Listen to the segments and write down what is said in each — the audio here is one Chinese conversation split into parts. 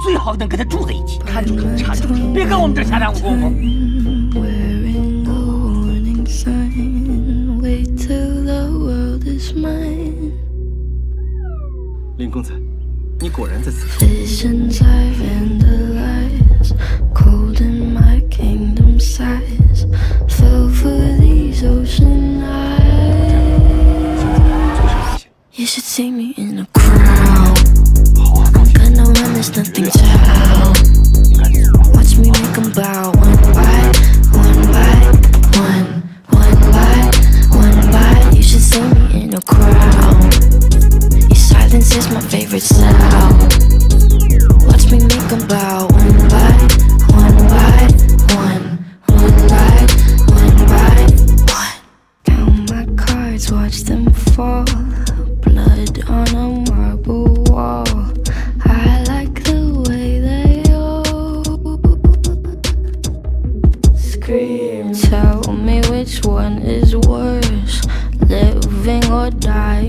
最好能跟他住在一起，看住他，查住他，别跟我们这瞎耽误工夫。林公才，你果然在此。Kingdom size. Fell for these ocean eyes. You should see me in a crowd. Gonna this nothing town. Watch Tell me which one is worse, living or dying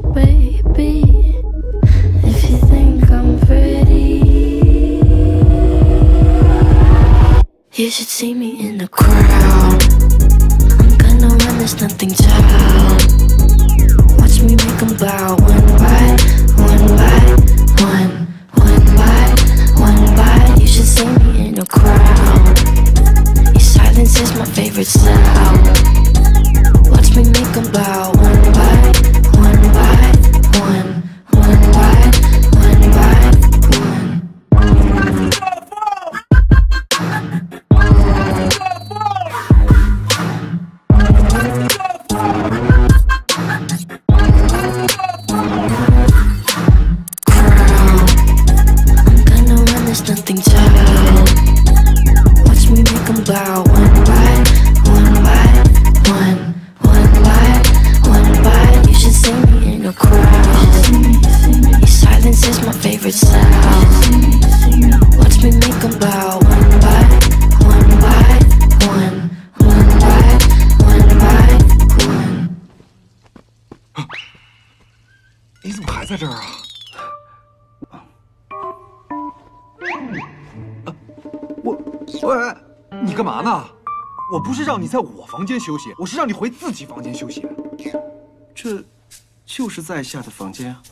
not baby. If you think I'm pretty, you should see me in the crowd. I'm gonna run this nothing town. Watch 在这儿啊？我喂，你干嘛呢？我不是让你在我房间休息，我是让你回自己房间休息。这，就是在下的房间啊。